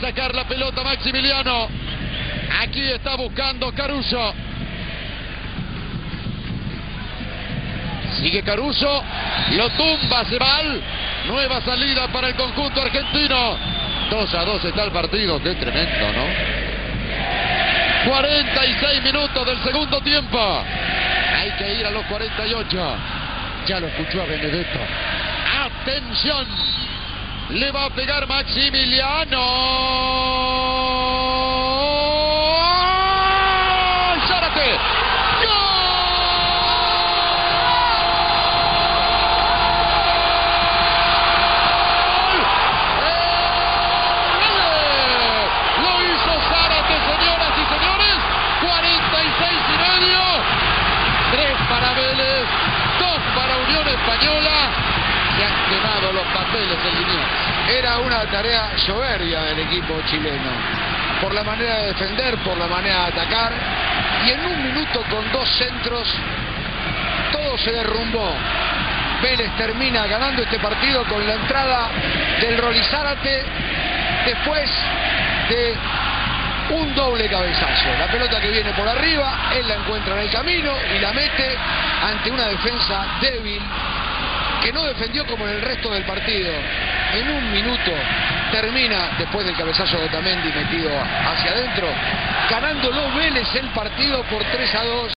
sacar la pelota Maximiliano. Aquí está buscando Caruso. Sigue Caruso, lo tumba Cebal. Nueva salida para el conjunto argentino. 2 a 2 está el partido, qué tremendo, ¿no? 46 minutos del segundo tiempo. Hay que ir a los 48. Ya lo escuchó a Benedetto. Atención. Le va a pegar Maximiliano. Zárate. Lo hizo Zárate, señoras y señores. 46 y medio. 3 para Vélez, 2 para Unión Española. Se han quemado los papeles de Liniers. Era una tarea soberbia del equipo chileno. Por la manera de defender, por la manera de atacar. Y en un minuto con dos centros, todo se derrumbó. Vélez termina ganando este partido con la entrada del Rolizárate después de un doble cabezazo. La pelota que viene por arriba, él la encuentra en el camino y la mete ante una defensa débil que no defendió como en el resto del partido. En un minuto termina, después del cabezazo de Otamendi metido hacia adentro, ganando los Vélez el partido por 3 a 2.